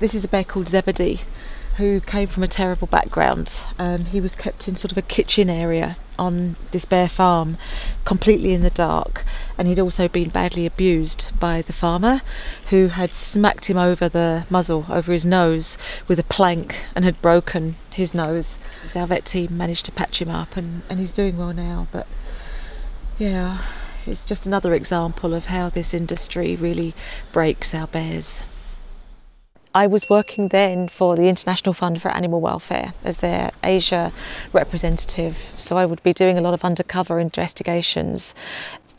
This is a bear called Zebedee who came from a terrible background. Um, he was kept in sort of a kitchen area on this bear farm, completely in the dark, and he'd also been badly abused by the farmer who had smacked him over the muzzle, over his nose, with a plank and had broken his nose. So our vet team managed to patch him up, and, and he's doing well now, but yeah, it's just another example of how this industry really breaks our bears. I was working then for the International Fund for Animal Welfare as their Asia representative, so I would be doing a lot of undercover investigations.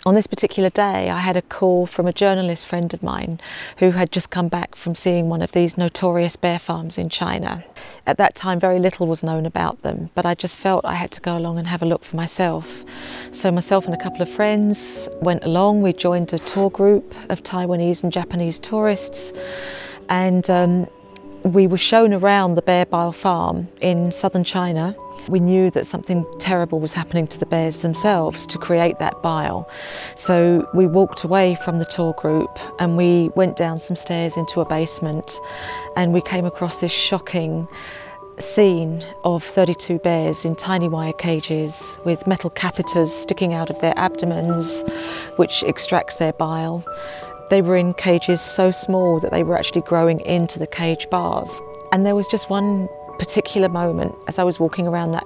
On this particular day, I had a call from a journalist friend of mine who had just come back from seeing one of these notorious bear farms in China. At that time, very little was known about them, but I just felt I had to go along and have a look for myself. So, myself and a couple of friends went along. We joined a tour group of Taiwanese and Japanese tourists and um, we were shown around the Bear Bile farm in southern China. We knew that something terrible was happening to the bears themselves to create that bile. So we walked away from the tour group and we went down some stairs into a basement and we came across this shocking scene of 32 bears in tiny wire cages with metal catheters sticking out of their abdomens, which extracts their bile. They were in cages so small that they were actually growing into the cage bars. And there was just one particular moment as I was walking around that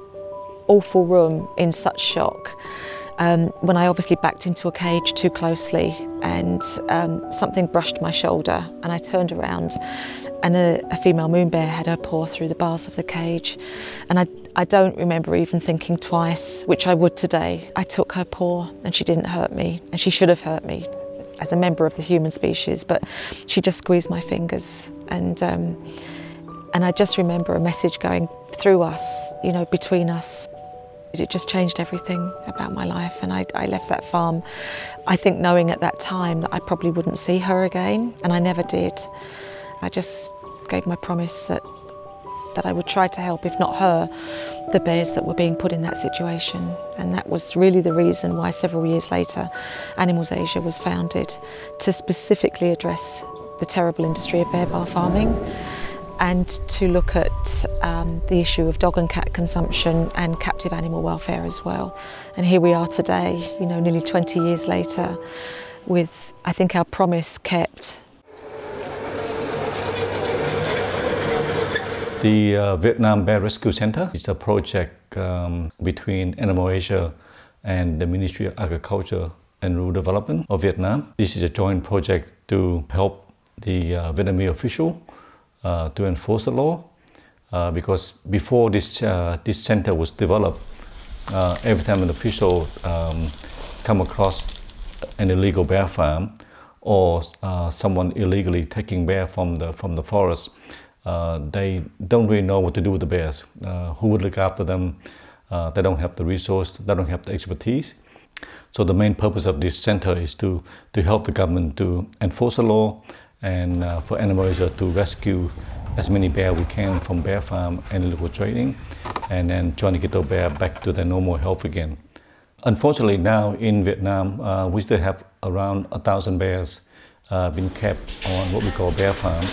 awful room in such shock. Um, when I obviously backed into a cage too closely and um, something brushed my shoulder and I turned around and a, a, female moon bear had her paw through the bars of the cage and I, I don't remember even thinking twice, which I would today. I took her paw and she didn't hurt me and she should have hurt me as a member of the human species, but she just squeezed my fingers. And, um, and I just remember a message going through us, you know, between us. It just changed everything about my life. And I, I left that farm, I think, knowing at that time that I probably wouldn't see her again. And I never did. I just gave my promise that, that I would try to help, if not her, the bears that were being put in that situation. And that was really the reason why several years later Animals Asia was founded to specifically address the terrible industry of bear bile farming and to look at um, the issue of dog and cat consumption and captive animal welfare as well. And here we are today, you know, nearly 20 years later, with I think our promise kept The uh, Vietnam Bear Rescue Center is a project um, between Animal Asia and the Ministry of Agriculture and Rural Development of Vietnam. This is a joint project to help the uh, Vietnamese official uh, to enforce the law uh, because before this, uh, this center was developed, uh, every time an official um, come across an illegal bear farm or someone illegally taking bear from the, from the forest, uh, they don't really know what to do with the bears. Uh, who would look after them? Uh, they don't have the resource, they don't have the expertise. So the main purpose of this center is to, to help the government to enforce the law and uh, for Animal to rescue as many bear we can from bear farm and illegal trading and then trying to get the bear back to their normal health again. Unfortunately now in Vietnam, uh, we still have around a thousand bears uh, being kept on what we call bear farms.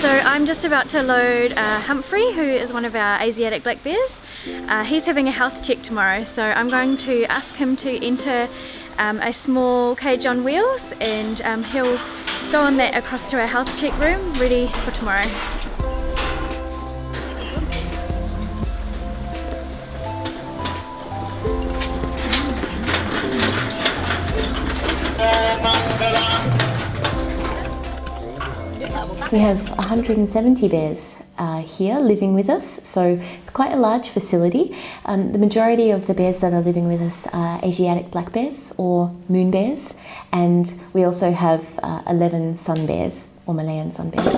So I'm just about to load uh, Humphrey, who is one of our Asiatic black bears. Uh, he's having a health check tomorrow, so I'm going to ask him to enter um, a small cage on wheels and um, he'll go on that across to our health check room, ready for tomorrow. We have 170 bears uh, here living with us, so it's quite a large facility. Um, the majority of the bears that are living with us are Asiatic black bears or moon bears, and we also have uh, 11 sun bears or Malayan sun bears.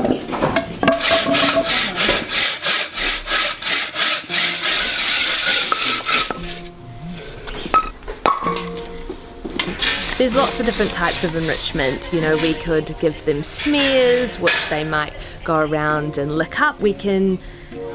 There's lots of different types of enrichment. You know, we could give them smears, which they might go around and lick up. We can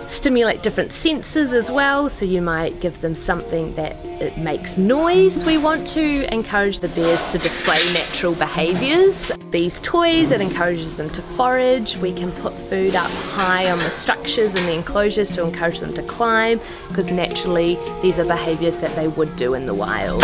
stimulate different senses as well. So you might give them something that it makes noise. We want to encourage the bears to display natural behaviors. These toys, it encourages them to forage. We can put food up high on the structures and the enclosures to encourage them to climb because naturally these are behaviors that they would do in the wild.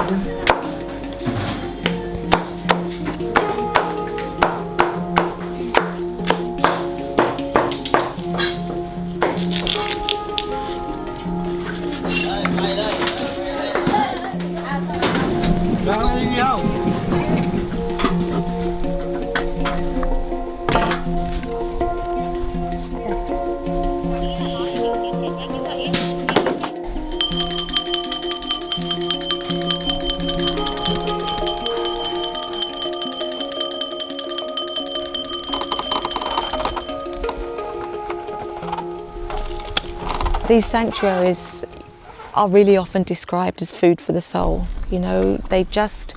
These sanctuaries are really often described as food for the soul. You know, they just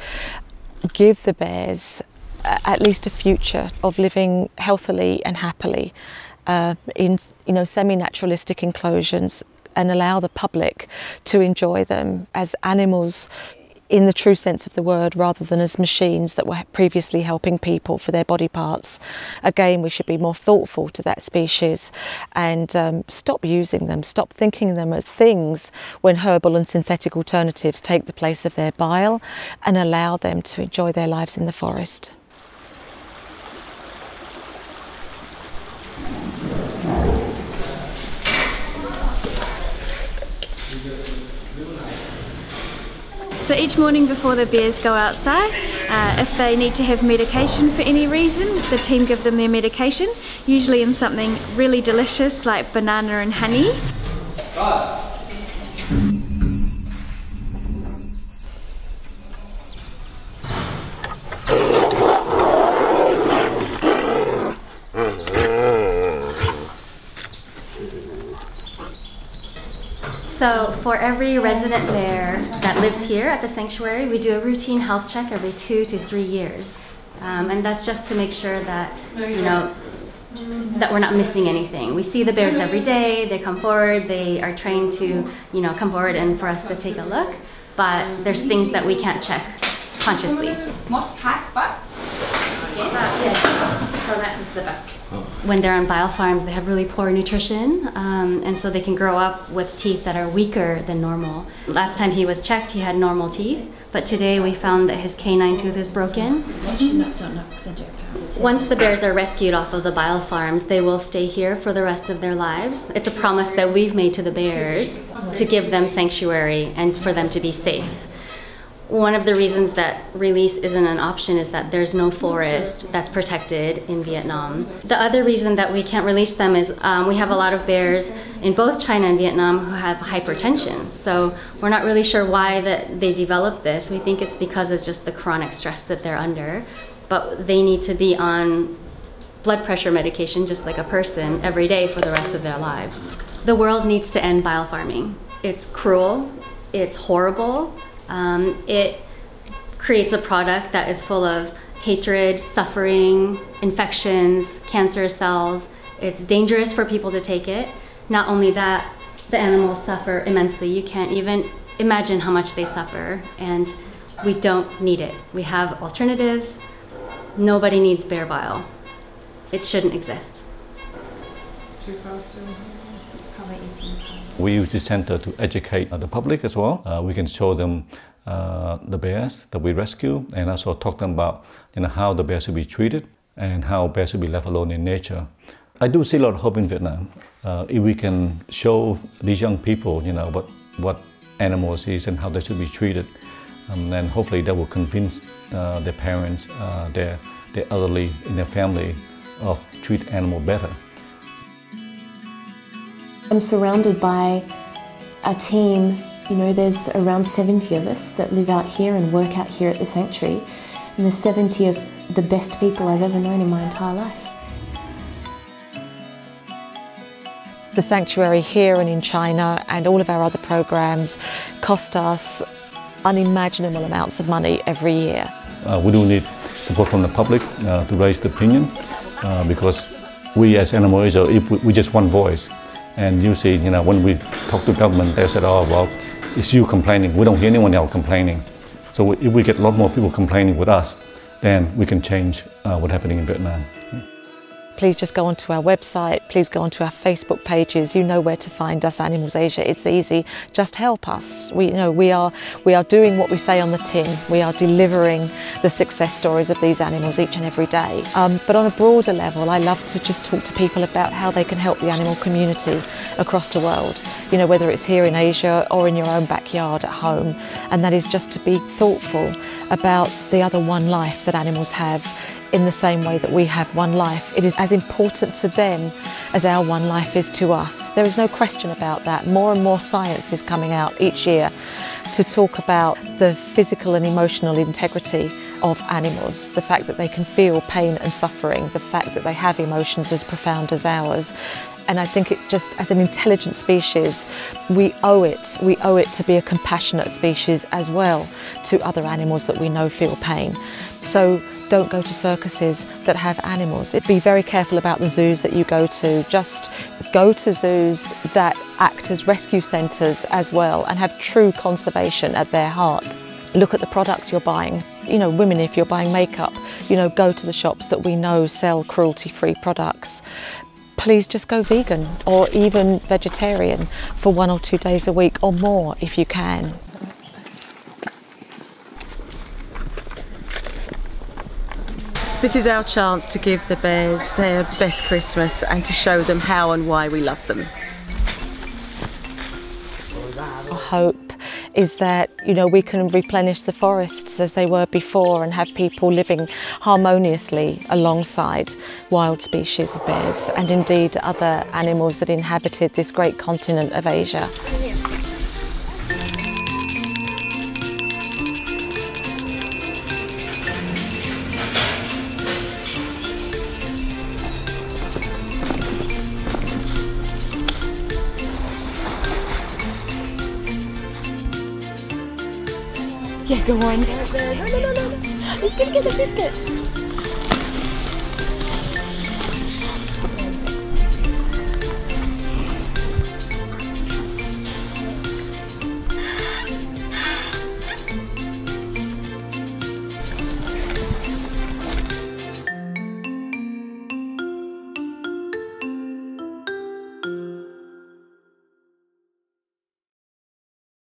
give the bears at least a future of living healthily and happily uh, in you know semi-naturalistic enclosures and allow the public to enjoy them as animals in the true sense of the word rather than as machines that were previously helping people for their body parts. Again, we should be more thoughtful to that species and um, stop using them, stop thinking them as things when herbal and synthetic alternatives take the place of their bile and allow them to enjoy their lives in the forest. So each morning before the bears go outside, uh, if they need to have medication for any reason, the team give them their medication, usually in something really delicious like banana and honey. So for every resident bear that lives here at the sanctuary, we do a routine health check every two to three years. Um, and that's just to make sure that, you know, that we're not missing anything. We see the bears every day, they come forward, they are trained to, you know, come forward and for us to take a look, but there's things that we can't check consciously. When they're on bile farms, they have really poor nutrition, um, and so they can grow up with teeth that are weaker than normal. Last time he was checked, he had normal teeth, but today we found that his canine tooth is broken. Once the bears are rescued off of the bile farms, they will stay here for the rest of their lives. It's a promise that we've made to the bears to give them sanctuary and for them to be safe. One of the reasons that release isn't an option is that there's no forest that's protected in Vietnam. The other reason that we can't release them is um, we have a lot of bears in both China and Vietnam who have hypertension. So we're not really sure why that they developed this. We think it's because of just the chronic stress that they're under. But they need to be on blood pressure medication just like a person every day for the rest of their lives. The world needs to end bile farming. It's cruel, it's horrible, um, it creates a product that is full of hatred, suffering, infections, cancer cells. It's dangerous for people to take it. Not only that, the animals suffer immensely. You can't even imagine how much they suffer, and we don't need it. We have alternatives. Nobody needs bear bile. It shouldn't exist. Too fast It's probably 18 We use this center to educate the public as well. Uh, we can show them uh, the bears that we rescue and also talk to them about you know, how the bears should be treated and how bears should be left alone in nature. I do see a lot of hope in Vietnam. Uh, if we can show these young people, you know, what, what animals is and how they should be treated, um, then hopefully that will convince uh, their parents, uh, their, their elderly in their family of treat animal better. I'm surrounded by a team, you know, there's around 70 of us that live out here and work out here at the sanctuary, and there's 70 of the best people I've ever known in my entire life. The sanctuary here and in China and all of our other programs cost us unimaginable amounts of money every year. Uh, we do need support from the public uh, to raise the opinion uh, because we as Animal Asia, if we, we just one voice, And usually, you know, when we talk to government, they said, oh, well, it's you complaining. We don't hear anyone else complaining. So if we get a lot more people complaining with us, then we can change uh, what's happening in Vietnam please just go onto our website, please go onto our Facebook pages. You know where to find us, Animals Asia. It's easy. Just help us. We you know we are we are doing what we say on the tin. We are delivering the success stories of these animals each and every day. Um, but on a broader level, I love to just talk to people about how they can help the animal community across the world. You know, whether it's here in Asia or in your own backyard at home. And that is just to be thoughtful about the other one life that animals have in the same way that we have one life. It is as important to them as our one life is to us. There is no question about that. More and more science is coming out each year to talk about the physical and emotional integrity of animals, the fact that they can feel pain and suffering, the fact that they have emotions as profound as ours. And I think it just, as an intelligent species, we owe it. We owe it to be a compassionate species as well to other animals that we know feel pain. So don't go to circuses that have animals. Be very careful about the zoos that you go to. Just go to zoos that act as rescue centres as well and have true conservation at their heart. Look at the products you're buying. You know, women, if you're buying makeup, you know, go to the shops that we know sell cruelty-free products please just go vegan or even vegetarian for one or two days a week or more if you can. This is our chance to give the bears their best Christmas and to show them how and why we love them. Our hope is that you know we can replenish the forests as they were before and have people living harmoniously alongside wild species of bears and indeed other animals that inhabited this great continent of Asia. Go on. No, no, no, no. He's gonna get the biscuit.